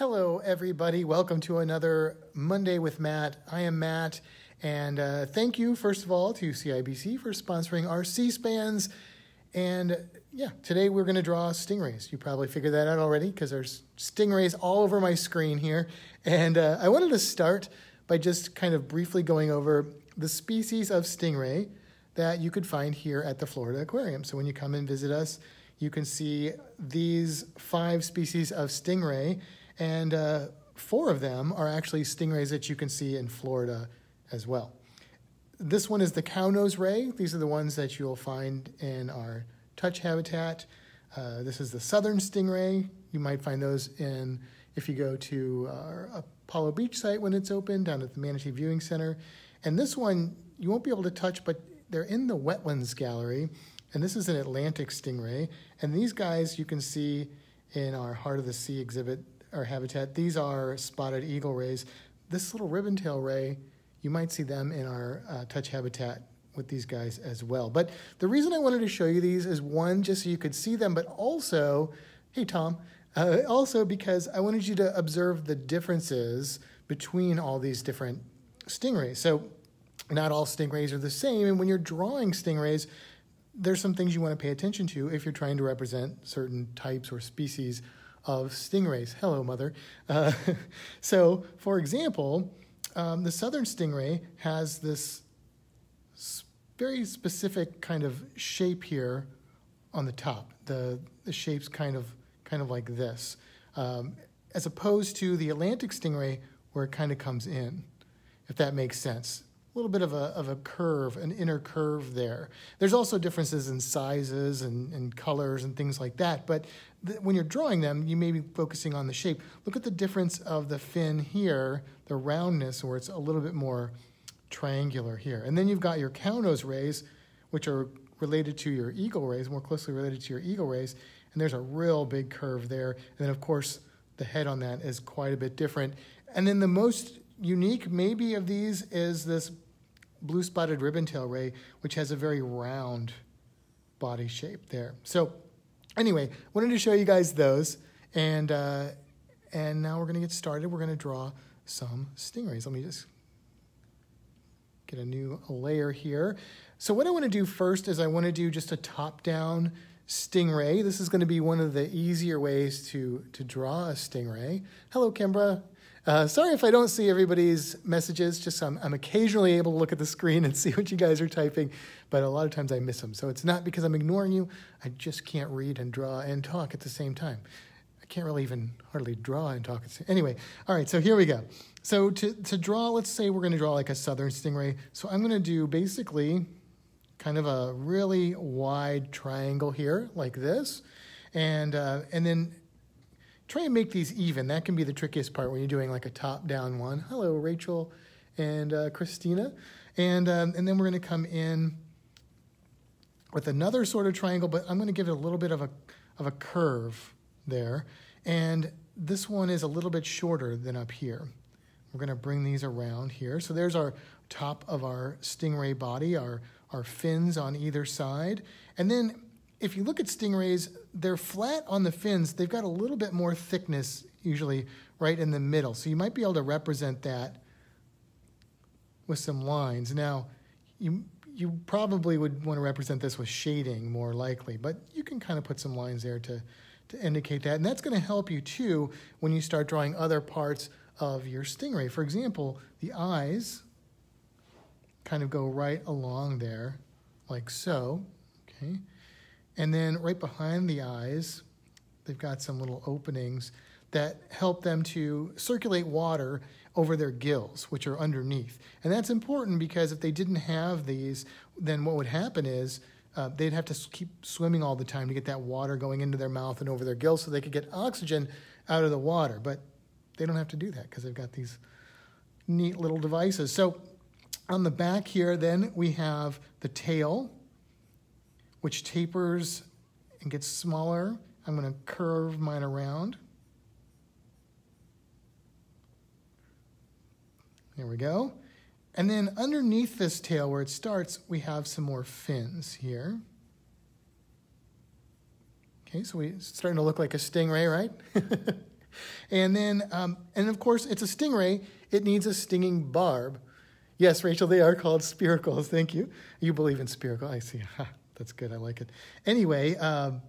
Hello, everybody. Welcome to another Monday with Matt. I am Matt, and uh, thank you, first of all, to CIBC for sponsoring our SEA-SPANs. And yeah, today we're going to draw stingrays. You probably figured that out already because there's stingrays all over my screen here. And uh, I wanted to start by just kind of briefly going over the species of stingray that you could find here at the Florida Aquarium. So when you come and visit us, you can see these five species of stingray and uh, four of them are actually stingrays that you can see in Florida as well. This one is the cownose ray. These are the ones that you'll find in our touch habitat. Uh, this is the southern stingray. You might find those in if you go to our Apollo Beach site when it's open down at the Manatee Viewing Center. And this one you won't be able to touch, but they're in the wetlands gallery. And this is an Atlantic stingray. And these guys you can see in our Heart of the Sea exhibit our habitat. These are spotted eagle rays. This little ribbon-tail ray, you might see them in our uh, touch habitat with these guys as well. But the reason I wanted to show you these is one, just so you could see them, but also, hey Tom, uh, also because I wanted you to observe the differences between all these different stingrays. So not all stingrays are the same, and when you're drawing stingrays, there's some things you want to pay attention to if you're trying to represent certain types or species of stingrays. Hello, mother. Uh, so, for example, um, the southern stingray has this very specific kind of shape here on the top. The, the shape's kind of, kind of like this, um, as opposed to the Atlantic stingray where it kind of comes in, if that makes sense a little bit of a, of a curve, an inner curve there. There's also differences in sizes and, and colors and things like that, but th- when you're drawing them, you may be focusing on the shape. Look at the difference of the fin here, the roundness, where it's a little bit more triangular here. And then you've got your cownose rays, which are related to your eagle rays, more closely related to your eagle rays, and there's a real big curve there. And then, of course, the head on that is quite a bit different. And then the most unique maybe of these is this blue spotted ribbon-tail ray, which has a very round body shape there. So anyway, wanted to show you guys those. And, uh, and now we're going to get started. We're going to draw some stingrays. Let me just get a new layer here. So what I want to do first is I want to do just a top-down stingray. This is going to be one of the easier ways to, to draw a stingray. Hello, Kimbra. Uh, sorry if I don't see everybody's messages. Just I'm, I'm occasionally able to look at the screen and see what you guys are typing, but a lot of times I miss them. So it's not because I'm ignoring you. I just can't read and draw and talk at the same time. I can't really even hardly draw and talk. Anyway, all right. So here we go. So to to draw, let's say we're going to draw like a southern stingray. So I'm going to do basically kind of a really wide triangle here, like this, and uh, and then try and make these even. That can be the trickiest part when you're doing like a top-down one. Hello, Rachel and uh, Christina. And, um, and then we're going to come in with another sort of triangle, but I'm going to give it a little bit of a, of a curve there. And this one is a little bit shorter than up here. We're going to bring these around here. So there's our top of our stingray body, our, our fins on either side. And then if you look at stingrays, they're flat on the fins. They've got a little bit more thickness, usually right in the middle. So you might be able to represent that with some lines. Now, you, you probably would want to represent this with shading more likely, but you can kind of put some lines there to, to indicate that. And that's going to help you too when you start drawing other parts of your stingray. For example, the eyes kind of go right along there, like so. Okay. And then right behind the eyes, they've got some little openings that help them to circulate water over their gills, which are underneath. And that's important because if they didn't have these, then what would happen is uh, they'd have to keep swimming all the time to get that water going into their mouth and over their gills so they could get oxygen out of the water. But they don't have to do that because they've got these neat little devices. So on the back here, then we have the tail which tapers and gets smaller. I'm going to curve mine around. There we go. And then underneath this tail where it starts, we have some more fins here. Okay, so we're starting to look like a stingray, right? and then, um, and of course, it's a stingray. It needs a stinging barb. Yes, Rachel, they are called spiracles. Thank you. You believe in spiracle. I see. That's good. I like it. Anyway, um,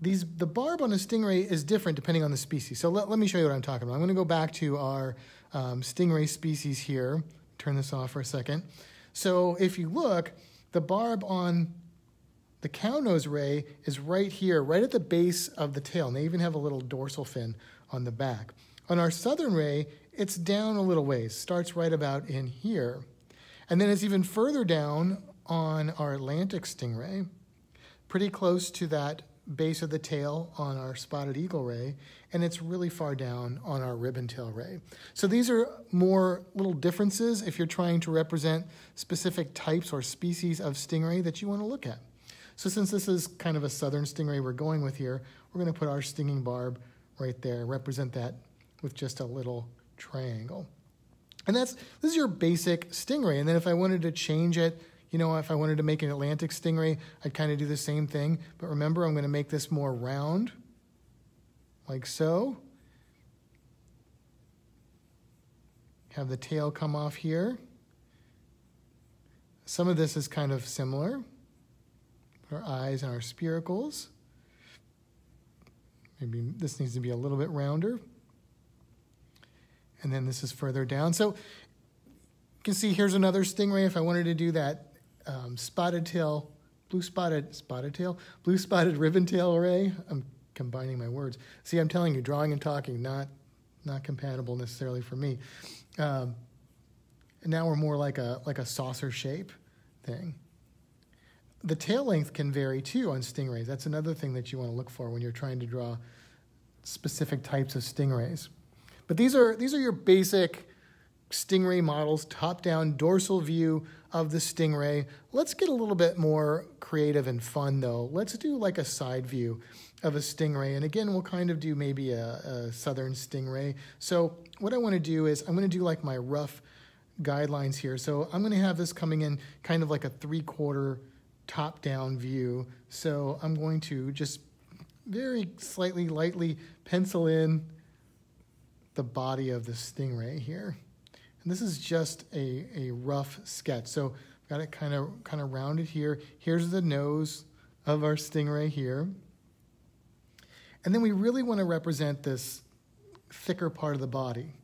these the barb on a stingray is different depending on the species. So let, let me show you what I'm talking about. I'm going to go back to our um, stingray species here. Turn this off for a second. So if you look, the barb on the cow nose ray is right here, right at the base of the tail, and they even have a little dorsal fin on the back. On our southern ray, it's down a little ways, starts right about in here. And then it's even further down on our Atlantic stingray, pretty close to that base of the tail on our spotted eagle ray, and it's really far down on our ribbon-tail ray. So these are more little differences if you're trying to represent specific types or species of stingray that you want to look at. So since this is kind of a southern stingray we're going with here, we're going to put our stinging barb right there, represent that with just a little triangle. And that's this is your basic stingray. And then if I wanted to change it you know, if I wanted to make an Atlantic stingray, I'd kind of do the same thing. But remember, I'm going to make this more round, like so. Have the tail come off here. Some of this is kind of similar. Our eyes and our spiracles. Maybe this needs to be a little bit rounder. And then this is further down. So you can see here's another stingray. If I wanted to do that um, spotted tail, blue spotted, spotted tail, blue spotted ribbon tail array. I'm combining my words. See, I'm telling you, drawing and talking, not, not compatible necessarily for me. Um, and now we're more like a, like a saucer shape thing. The tail length can vary too on stingrays. That's another thing that you want to look for when you're trying to draw specific types of stingrays. But these are, these are your basic stingray models, top down dorsal view of the stingray. Let's get a little bit more creative and fun though. Let's do like a side view of a stingray. And again, we'll kind of do maybe a, a southern stingray. So what I want to do is I'm going to do like my rough guidelines here. So I'm going to have this coming in kind of like a three quarter top down view. So I'm going to just very slightly lightly pencil in the body of the stingray here. And this is just a, a rough sketch. So I've got it kind of kind of rounded here. Here's the nose of our stingray here. And then we really want to represent this thicker part of the body.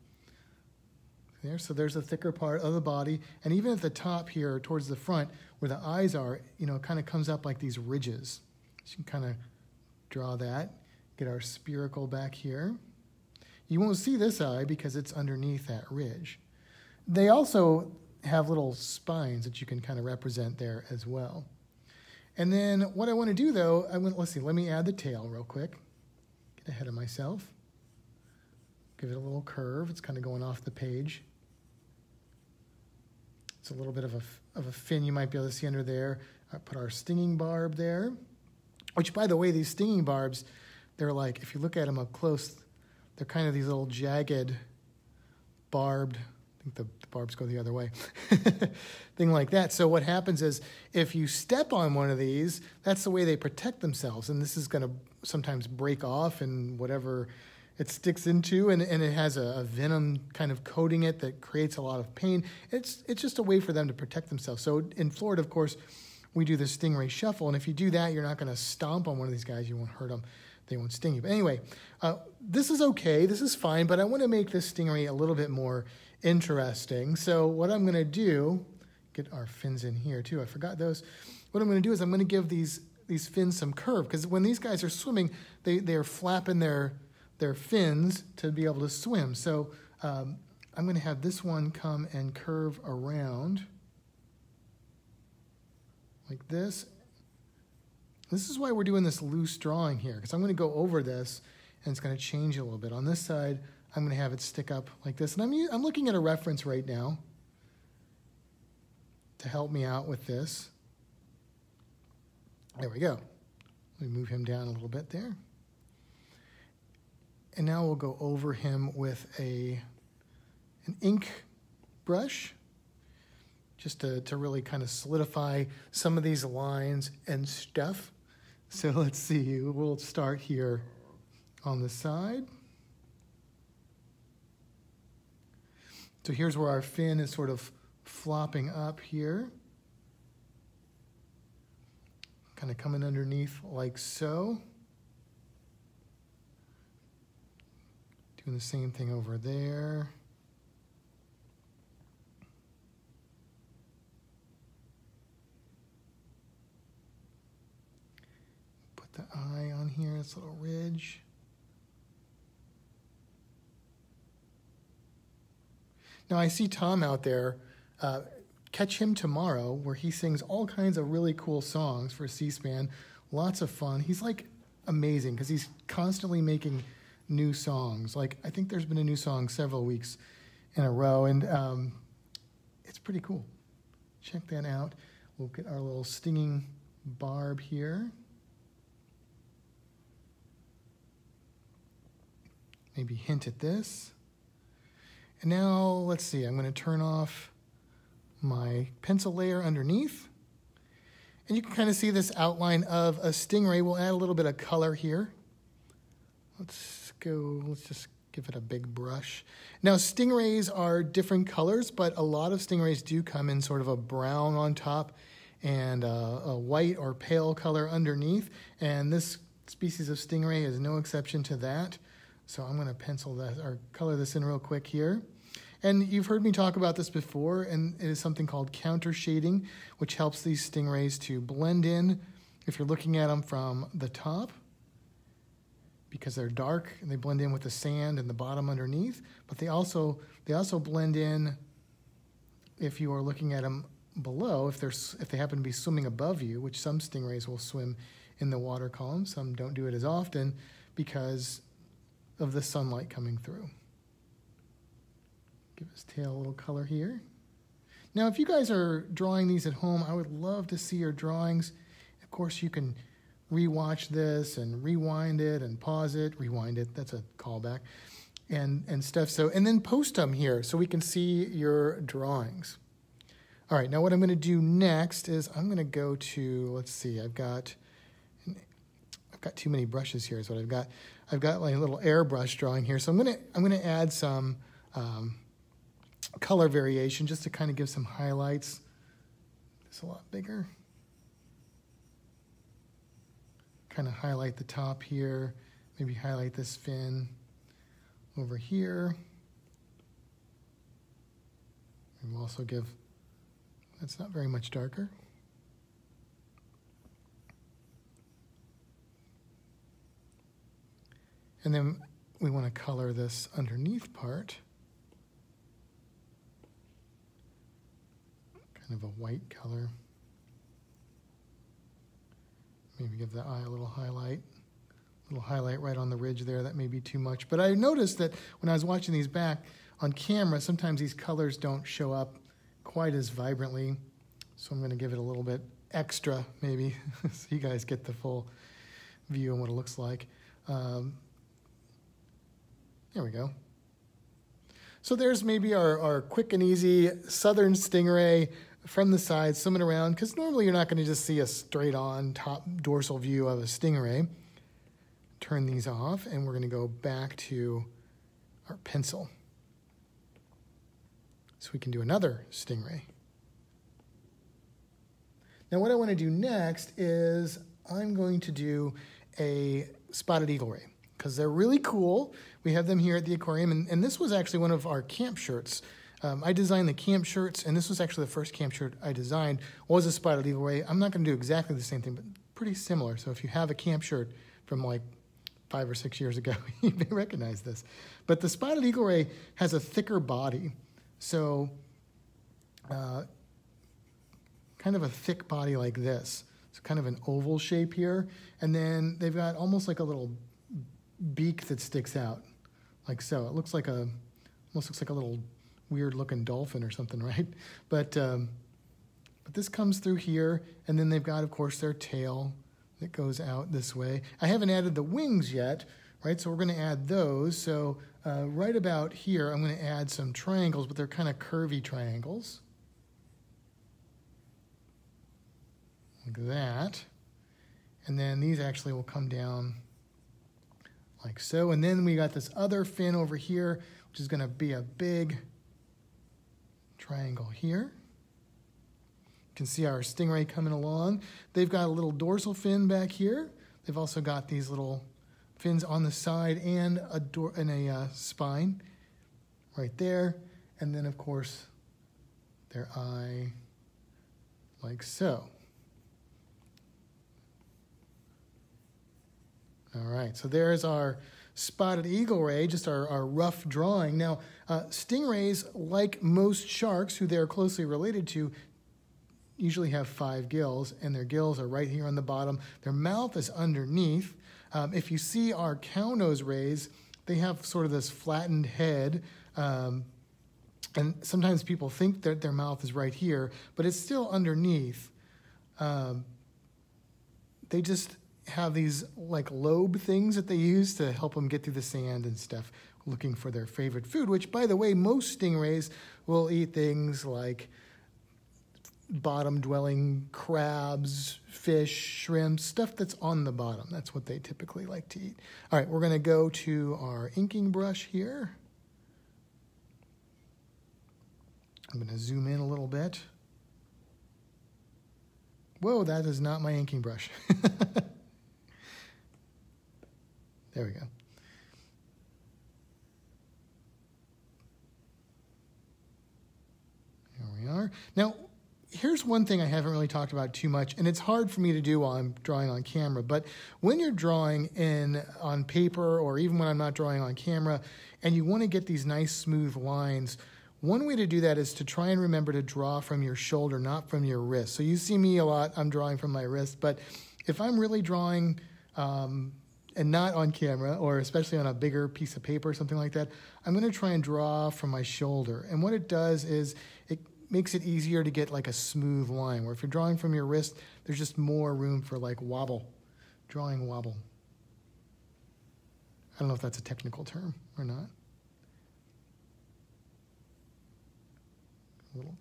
There, so there's a thicker part of the body, and even at the top here, towards the front, where the eyes are, you know, it kind of comes up like these ridges. So you can kind of draw that. Get our spiracle back here. You won't see this eye because it's underneath that ridge. They also have little spines that you can kind of represent there as well. And then what I want to do though, I want, let's see, let me add the tail real quick. Get ahead of myself. Give it a little curve. It's kind of going off the page. It's a little bit of a, of a fin you might be able to see under there. I put our stinging barb there, which by the way, these stinging barbs, they're like, if you look at them up close, they're kind of these little jagged, barbed think the, the barbs go the other way, thing like that. So what happens is if you step on one of these, that's the way they protect themselves, and this is going to sometimes break off and whatever it sticks into, and, and it has a, a, venom kind of coating it that creates a lot of pain. It's it's just a way for them to protect themselves. So in Florida, of course, we do the stingray shuffle, and if you do that, you're not going to stomp on one of these guys. You won't hurt them. They won't sting you. But anyway, uh, this is okay. This is fine. But I want to make this stingray a little bit more interesting. So what I'm going to do, get our fins in here too. I forgot those. What I'm going to do is I'm going to give these these fins some curve because when these guys are swimming, they they're flapping their their fins to be able to swim. So um, I'm going to have this one come and curve around like this. This is why we're doing this loose drawing here because I'm going to go over this and it's going to change a little bit. On this side, I'm going to have it stick up like this. And I'm, I'm looking at a reference right now to help me out with this. There we go. Let me move him down a little bit there. And now we'll go over him with a an ink brush just to, to really kind of solidify some of these lines and stuff. So let's see, we'll start here on the side. So here's where our fin is sort of flopping up here. Kind of coming underneath like so. Doing the same thing over there. Put the eye on here, this little ridge. Now I see Tom out there. Uh, catch him tomorrow, where he sings all kinds of really cool songs for SEA-SPAN. Lots of fun. He's like amazing because he's constantly making new songs. Like I think there's been a new song several weeks in a row, and um, it's pretty cool. Check that out. We'll get our little stinging barb here. Maybe hint at this. And now let's see, I'm going to turn off my pencil layer underneath. And you can kind of see this outline of a stingray. We'll add a little bit of color here. Let's go, let's just give it a big brush. Now, stingrays are different colors, but a lot of stingrays do come in sort of a brown on top and a, a white or pale color underneath. And this species of stingray is no exception to that. So I'm going to pencil that or color this in real quick here. And you've heard me talk about this before, and it is something called counter shading, which helps these stingrays to blend in if you're looking at them from the top because they're dark and they blend in with the sand and the bottom underneath, but they also they also blend in if you are looking at them below, if they're if they happen to be swimming above you, which some stingrays will swim in the water column, some don't do it as often because of the sunlight coming through. Give his tail a little color here. Now, if you guys are drawing these at home, I would love to see your drawings. Of course, you can rewatch this and rewind it and pause it, rewind it. That's a callback, and and stuff. So and then post them here so we can see your drawings. All right. Now what I'm going to do next is I'm going to go to let's see. I've got I've got too many brushes here. Is what I've got. I've got like a little airbrush drawing here. So I'm going to I'm to add some. Um, color variation just to kind of give some highlights. It's a lot bigger. Kind of highlight the top here, maybe highlight this fin over here. And we'll also give, that's not very much darker. And then we want to color this underneath part. Kind of a white color. Maybe give the eye a little highlight. A little highlight right on the ridge there. That may be too much. But I noticed that when I was watching these back on camera, sometimes these colors don't show up quite as vibrantly. So I'm going to give it a little bit extra, maybe, so you guys get the full view on what it looks like. Um, there we go. So there's maybe our, our quick and easy southern stingray from the side, swimming around, because normally you're not going to just see a straight on top dorsal view of a stingray. Turn these off, and we're going to go back to our pencil. So we can do another stingray. Now what I want to do next is I'm going to do a spotted eagle ray because they're really cool. We have them here at the aquarium, and, and this was actually one of our camp shirts um, I designed the camp shirts, and this was actually the first camp shirt I designed. Was a spotted eagle ray. I'm not going to do exactly the same thing, but pretty similar. So if you have a camp shirt from like five or six years ago, you may recognize this. But the spotted eagle ray has a thicker body, so uh, kind of a thick body like this. It's kind of an oval shape here, and then they've got almost like a little beak that sticks out, like so. It looks like a almost looks like a little weird looking dolphin or something, right? But um, but this comes through here, and then they've got, of course, their tail that goes out this way. I haven't added the wings yet, right? So we're going to add those. So uh, right about here, I'm going to add some triangles, but they're kind of curvy triangles. Like that. And then these actually will come down like so. And then we got this other fin over here, which is going to be a big triangle here. You can see our stingray coming along. They've got a little dorsal fin back here. They've also got these little fins on the side and a door and a uh, spine right there. And then, of course, their eye like so. All right, so there's our spotted eagle ray, just our, our rough drawing. Now, uh, stingrays, like most sharks who they're closely related to, usually have five gills, and their gills are right here on the bottom. Their mouth is underneath. Um, if you see our cow nose rays, they have sort of this flattened head. Um, and sometimes people think that their mouth is right here, but it's still underneath. Um, they just have these like lobe things that they use to help them get through the sand and stuff, looking for their favorite food. Which, by the way, most stingrays will eat things like bottom dwelling crabs, fish, shrimp, stuff that's on the bottom. That's what they typically like to eat. All right, we're going to go to our inking brush here. I'm going to zoom in a little bit. Whoa, that is not my inking brush. there we go. There we are. Now, here's one thing I haven't really talked about too much, and it's hard for me to do while I'm drawing on camera. But when you're drawing in on paper, or even when I'm not drawing on camera, and you want to get these nice smooth lines, one way to do that is to try and remember to draw from your shoulder, not from your wrist. So you see me a lot; I'm drawing from my wrist. But if I'm really drawing um, and not on camera, or especially on a bigger piece of paper or something like that, I'm going to try and draw from my shoulder. And what it does is it makes it easier to get like a smooth line. Where if you're drawing from your wrist, there's just more room for like wobble, drawing wobble. I don't know if that's a technical term or not. Little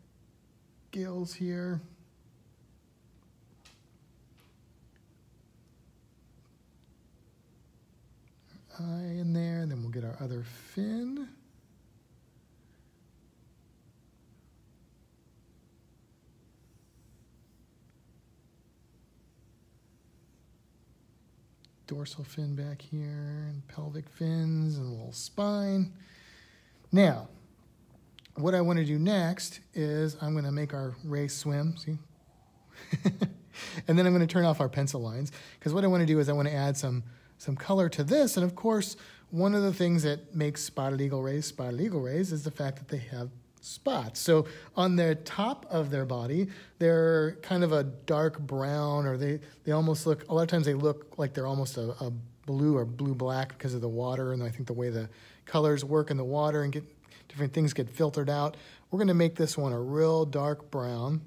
gills here. Eye in there, and then we'll get our other fin. dorsal fin back here, and pelvic fins, and a little spine. Now, what I want to do next is I'm going to make our ray swim, see? and then I'm going to turn off our pencil lines, because what I want to do is I want to add some, some color to this, and of course, one of the things that makes spotted eagle rays spotted eagle rays is the fact that they have spots. So on the top of their body, they're kind of a dark brown, or they, they almost look, a lot of times they look like they're almost a, a blue or blue black because of the water, and I think the way the colors work in the water and get different things get filtered out. We're going to make this one a real dark brown.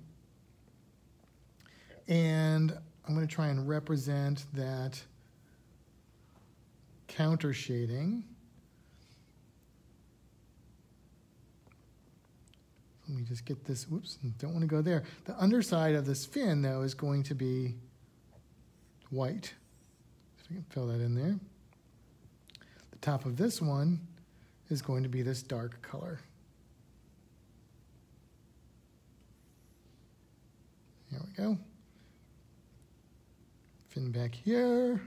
And I'm going to try and represent that counter shading. Let me just get this, whoops, don't want to go there. The underside of this fin, though, is going to be white. So we can fill that in there. The top of this one is going to be this dark color. There we go. Fin back here.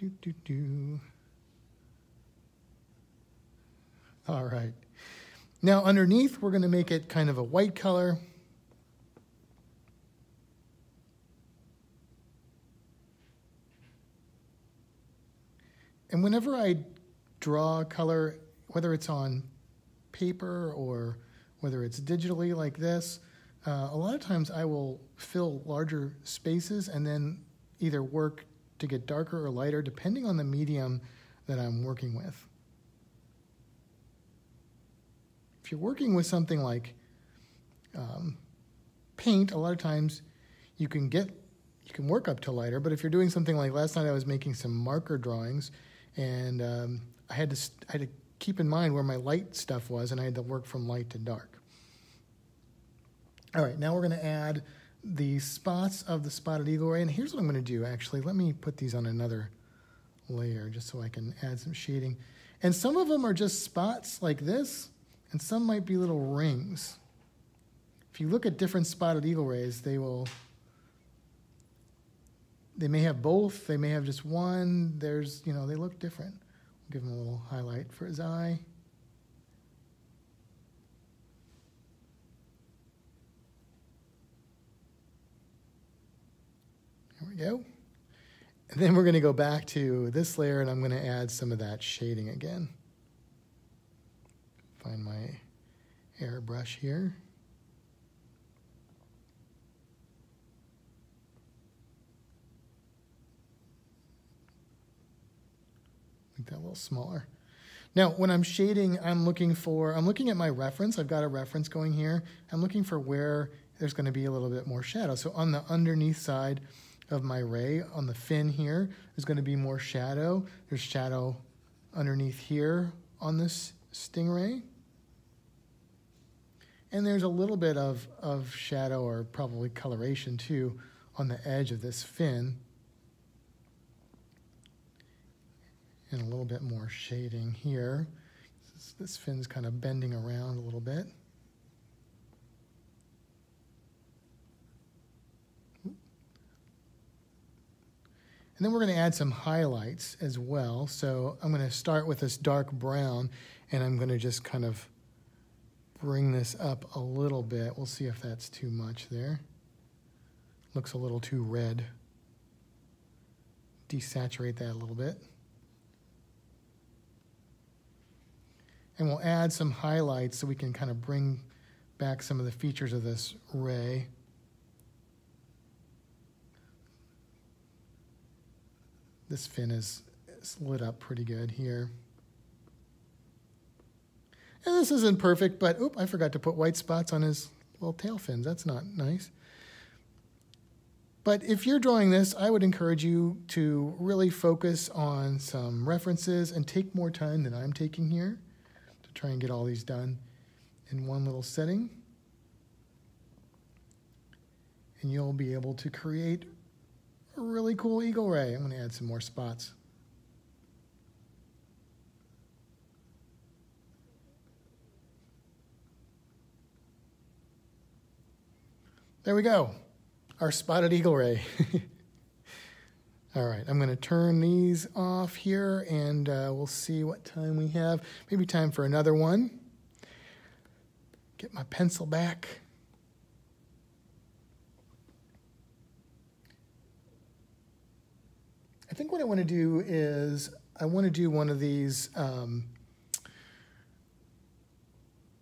Do, do, do. All right. Now underneath, we're going to make it kind of a white color. And whenever I draw color, whether it's on paper or whether it's digitally like this, uh, a lot of times I will fill larger spaces and then either work to get darker or lighter depending on the medium that I'm working with. If you're working with something like um, paint, a lot of times you can get you can work up to lighter, but if you're doing something like last night, I was making some marker drawings, and um, I had to I had to keep in mind where my light stuff was, and I had to work from light to dark. All right, now we're going to add the spots of the spotted eagle ray. And here's what I'm going to do, actually. Let me put these on another layer just so I can add some shading. And some of them are just spots like this, and some might be little rings. If you look at different spotted eagle rays, they will, they may have both, they may have just one. There's, you know, they look different. Give him a little highlight for his eye. Go. And then we're going to go back to this layer and I'm going to add some of that shading again. Find my airbrush here. Make that a little smaller. Now, when I'm shading, I'm looking for, I'm looking at my reference. I've got a reference going here. I'm looking for where there's going to be a little bit more shadow. So on the underneath side, of my ray on the fin here. There's going to be more shadow. There's shadow underneath here on this stingray. And there's a little bit of, of shadow or probably coloration too on the edge of this fin. And a little bit more shading here. This, this fin's kind of bending around a little bit. And then we're going to add some highlights as well. So I'm going to start with this dark brown and I'm going to just kind of bring this up a little bit. We'll see if that's too much there. Looks a little too red. Desaturate that a little bit. And we'll add some highlights so we can kind of bring back some of the features of this ray. This fin is, lit up pretty good here. And this isn't perfect, but oop, I forgot to put white spots on his little tail fins. That's not nice. But if you're drawing this, I would encourage you to really focus on some references and take more time than I'm taking here to try and get all these done in one little setting. And you'll be able to create really cool eagle ray. I'm going to add some more spots. There we go, our spotted eagle ray. All right, I'm going to turn these off here and uh, we'll see what time we have. Maybe time for another one. Get my pencil back. I think what I want to do is I want to do one of these um,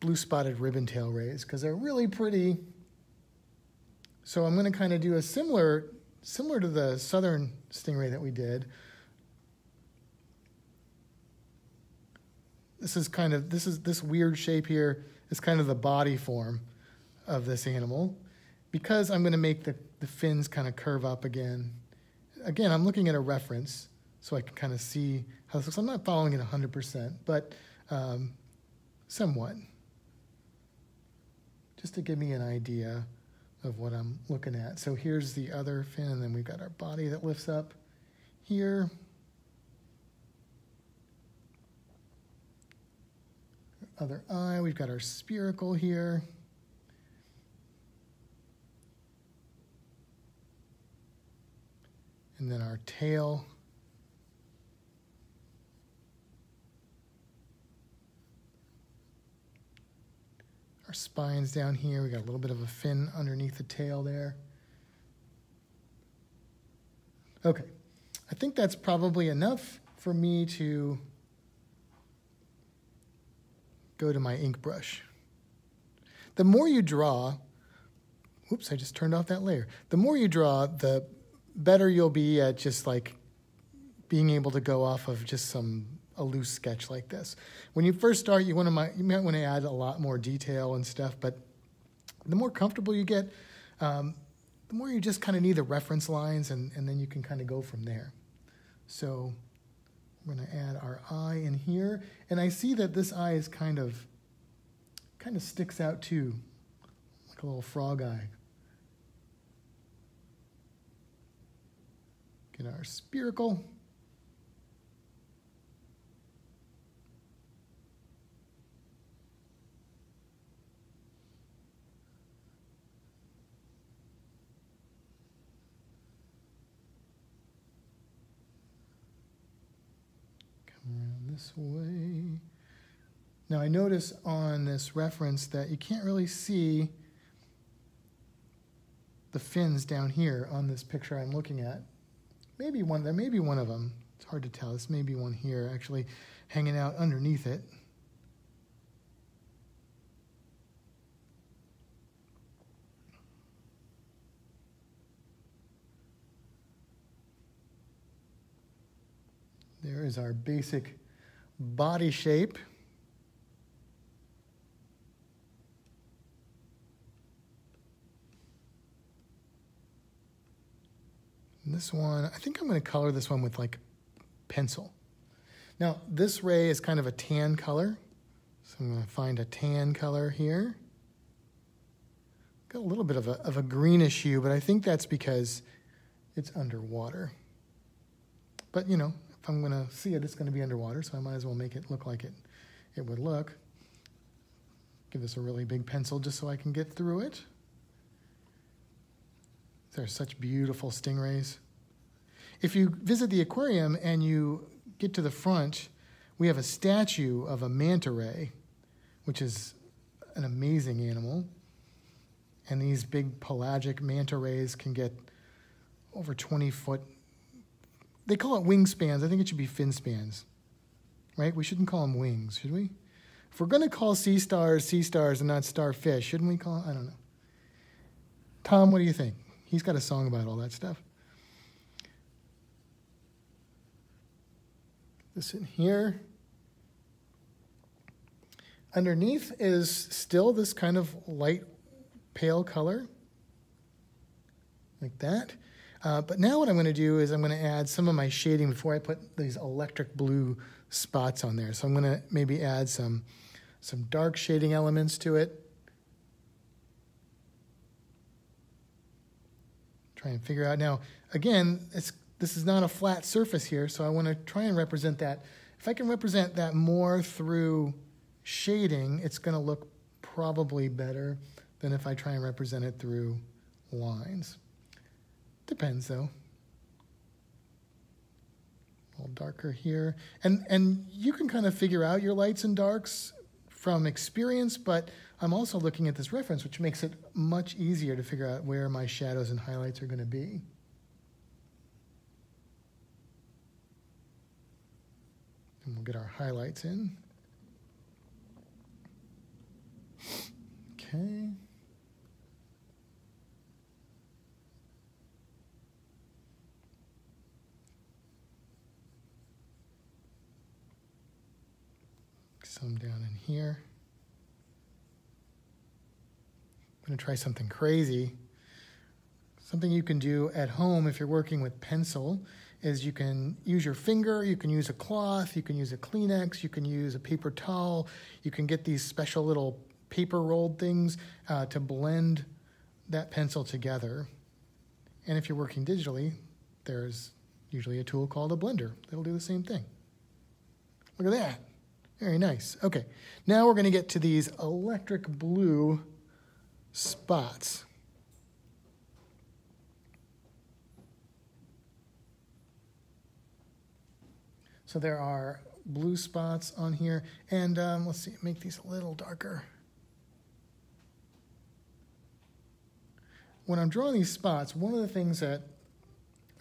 blue spotted ribbon tail rays because they're really pretty. So I'm going to kind of do a similar, similar to the southern stingray that we did. This is kind of this is this weird shape here is kind of the body form of this animal. Because I'm going to make the, the fins kind of curve up again again, I'm looking at a reference so I can kind of see how this looks. I'm not following it 100%, but um, somewhat. Just to give me an idea of what I'm looking at. So here's the other fin, and then we've got our body that lifts up here. Other eye, we've got our spiracle here. And then our tail. Our spine's down here. We got a little bit of a fin underneath the tail there. Okay, I think that's probably enough for me to go to my ink brush. The more you draw, oops, I just turned off that layer. The more you draw, the better you'll be at just like being able to go off of just some a loose sketch like this. When you first start, you want to you might want to add a lot more detail and stuff, but the more comfortable you get, um, the more you just kind of need the reference lines, and, and then you can kind of go from there. So I'm going to add our eye in here, and I see that this eye is kind of kind of sticks out too. Like a little frog eye. Get our spiracle. this way. Now I notice on this reference that you can't really see the fins down here on this picture I'm looking at. Maybe one, there may be one of them. It's hard to tell. This may be one here actually hanging out underneath it. There is our basic body shape. This one, I think I'm going to color this one with like pencil. Now, this ray is kind of a tan color. So I'm going to find a tan color here. Got a little bit of a, of a greenish hue, but I think that's because it's underwater. But, you know, if I'm going to see it, it's going to be underwater, so I might as well make it look like it, it would look. Give this a really big pencil just so I can get through it. They're such beautiful stingrays. If you visit the aquarium and you get to the front, we have a statue of a manta ray, which is an amazing animal. And these big pelagic manta rays can get over 20 foot they call it wingspans. I think it should be fin spans, right? We shouldn't call them wings, should we? If we're going to call sea stars sea stars and not starfish, shouldn't we call? I don't know. Tom, what do you think? He's got a song about all that stuff. This in here. Underneath is still this kind of light pale color, like that. Uh, but now what I'm going to do is I'm going to add some of my shading before I put these electric blue spots on there. So I'm going to maybe add some, some dark shading elements to it. Try and figure out. Now, again, this is not a flat surface here, so I want to try and represent that. If I can represent that more through shading, it's going to look probably better than if I try and represent it through lines. Depends though. A little darker here. And and you can kind of figure out your lights and darks from experience, but I'm also looking at this reference, which makes it much easier to figure out where my shadows and highlights are going to be. And we'll get our highlights in. Okay. some down in here. I'm going to try something crazy. Something you can do at home if you're working with pencil is you can use your finger, you can use a cloth, you can use a Kleenex, you can use a paper towel, you can get these special little paper rolled things uh, to blend that pencil together. And if you're working digitally, there's usually a tool called a blender that'll do the same thing. Look at that. Very nice. Okay, now we're going to get to these electric blue spots. So there are blue spots on here, and um, let's see, make these a little darker. When I'm drawing these spots, one of the things that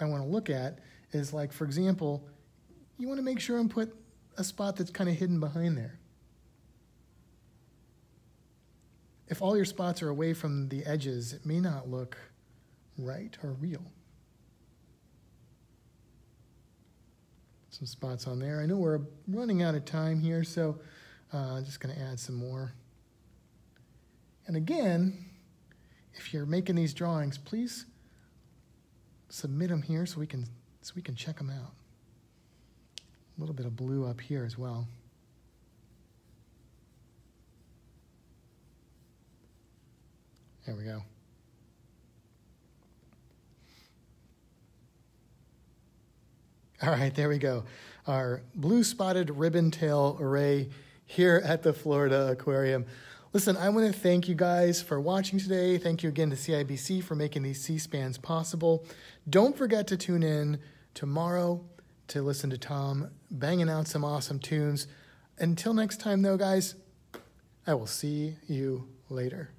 I want to look at is like, for example, you want to make sure and put a spot that's kind of hidden behind there. If all your spots are away from the edges, it may not look right or real. Some spots on there. I know we're running out of time here, so uh, I'm just going to add some more. And again, if you're making these drawings, please submit them here so we can so we can check them out. A little bit of blue up here as well. There we go. All right, there we go. Our blue spotted ribbon tail array here at the Florida Aquarium. Listen, I want to thank you guys for watching today. Thank you again to CIBC for making these SEA-SPANs possible. Don't forget to tune in tomorrow to listen to Tom banging out some awesome tunes. Until next time, though, guys, I will see you later.